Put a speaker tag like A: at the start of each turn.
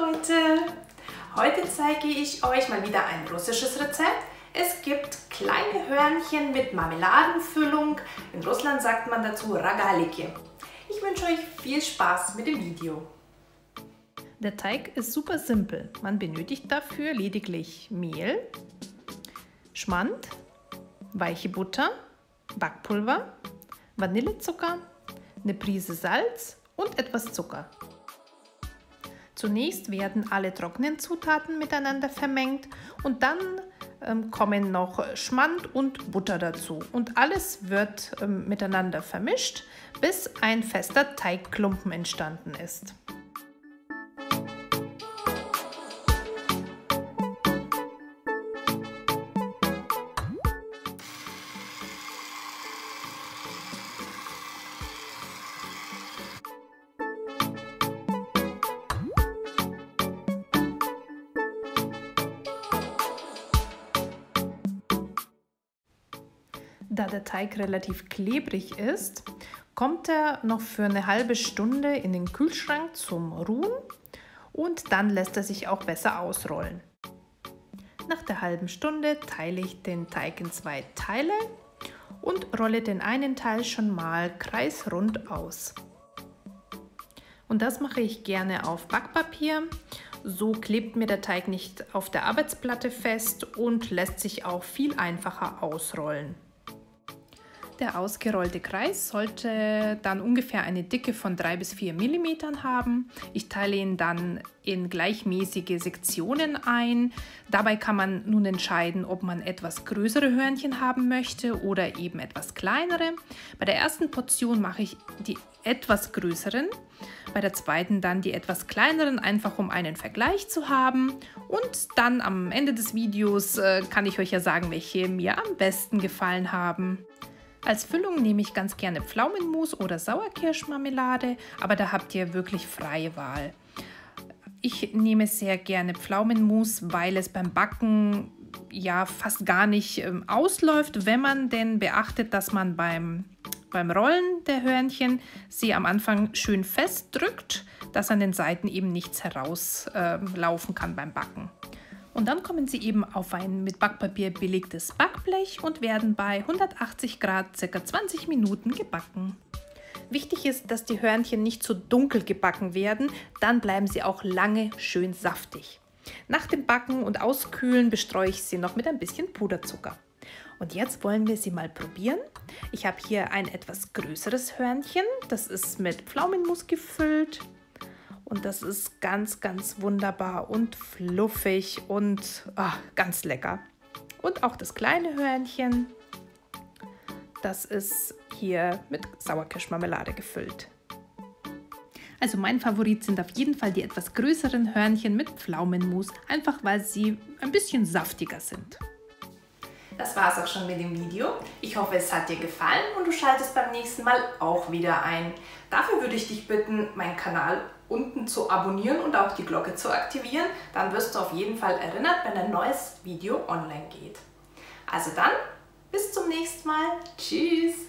A: Leute! Heute zeige ich euch mal wieder ein russisches Rezept. Es gibt kleine Hörnchen mit Marmeladenfüllung. In Russland sagt man dazu Ragaliki. Ich wünsche euch viel Spaß mit dem Video.
B: Der Teig ist super simpel. Man benötigt dafür lediglich Mehl, Schmand, weiche Butter, Backpulver, Vanillezucker, eine Prise Salz und etwas Zucker. Zunächst werden alle trockenen Zutaten miteinander vermengt und dann ähm, kommen noch Schmand und Butter dazu. Und alles wird ähm, miteinander vermischt, bis ein fester Teigklumpen entstanden ist. Da der Teig relativ klebrig ist, kommt er noch für eine halbe Stunde in den Kühlschrank zum Ruhen und dann lässt er sich auch besser ausrollen. Nach der halben Stunde teile ich den Teig in zwei Teile und rolle den einen Teil schon mal kreisrund aus. Und das mache ich gerne auf Backpapier. So klebt mir der Teig nicht auf der Arbeitsplatte fest und lässt sich auch viel einfacher ausrollen. Der ausgerollte Kreis sollte dann ungefähr eine Dicke von 3 bis 4 mm haben. Ich teile ihn dann in gleichmäßige Sektionen ein. Dabei kann man nun entscheiden, ob man etwas größere Hörnchen haben möchte oder eben etwas kleinere. Bei der ersten Portion mache ich die etwas größeren, bei der zweiten dann die etwas kleineren, einfach um einen Vergleich zu haben. Und dann am Ende des Videos äh, kann ich euch ja sagen, welche mir am besten gefallen haben. Als Füllung nehme ich ganz gerne Pflaumenmus oder Sauerkirschmarmelade, aber da habt ihr wirklich freie Wahl. Ich nehme sehr gerne Pflaumenmus, weil es beim Backen ja fast gar nicht ähm, ausläuft, wenn man denn beachtet, dass man beim, beim Rollen der Hörnchen sie am Anfang schön festdrückt, dass an den Seiten eben nichts herauslaufen äh, kann beim Backen. Und dann kommen sie eben auf ein mit Backpapier belegtes Backblech und werden bei 180 Grad ca. 20 Minuten gebacken. Wichtig ist, dass die Hörnchen nicht zu dunkel gebacken werden, dann bleiben sie auch lange schön saftig. Nach dem Backen und Auskühlen bestreue ich sie noch mit ein bisschen Puderzucker. Und jetzt wollen wir sie mal probieren. Ich habe hier ein etwas größeres Hörnchen, das ist mit Pflaumenmus gefüllt. Und das ist ganz, ganz wunderbar und fluffig und ach, ganz lecker. Und auch das kleine Hörnchen, das ist hier mit Sauerkirschmarmelade gefüllt. Also mein Favorit sind auf jeden Fall die etwas größeren Hörnchen mit Pflaumenmus, einfach weil sie ein bisschen saftiger sind.
A: Das war es auch schon mit dem Video. Ich hoffe, es hat dir gefallen und du schaltest beim nächsten Mal auch wieder ein. Dafür würde ich dich bitten, meinen Kanal unten zu abonnieren und auch die Glocke zu aktivieren. Dann wirst du auf jeden Fall erinnert, wenn ein neues Video online geht. Also dann, bis zum nächsten Mal. Tschüss!